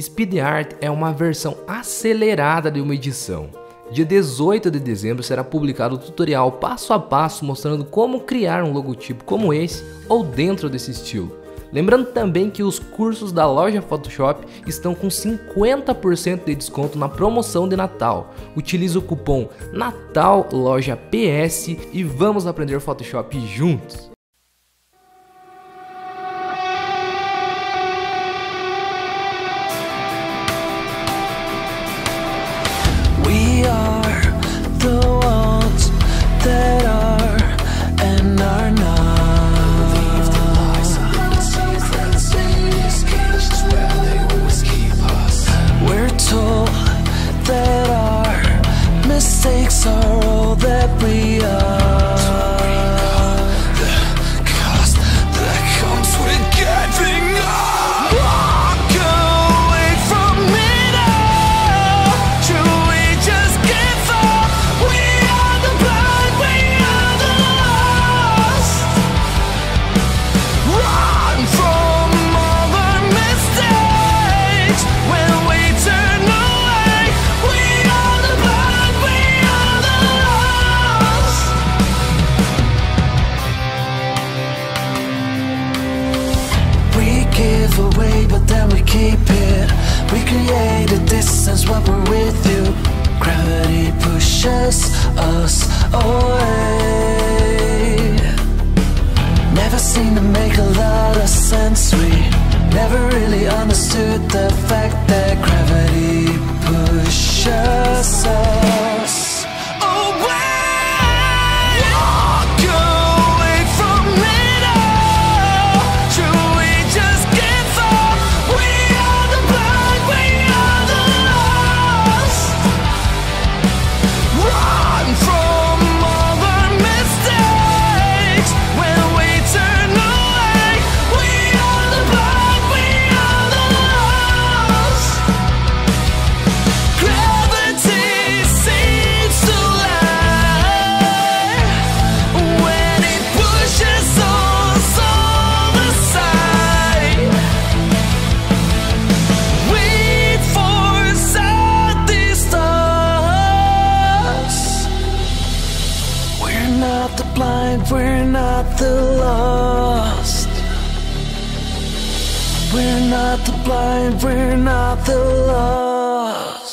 Speed Art é uma versão acelerada de uma edição. Dia 18 de dezembro será publicado o tutorial passo a passo mostrando como criar um logotipo como esse ou dentro desse estilo. Lembrando também que os cursos da loja Photoshop estão com 50% de desconto na promoção de Natal. Utilize o cupom NATALLOJAPS e vamos aprender Photoshop juntos! Mistakes are all that we are. Create a distance when we're with you. Gravity pushes us away. Never seemed to make a lot of sense. We never really understood the fact that gravity not the blind, we're not the lost. We're not the blind, we're not the lost.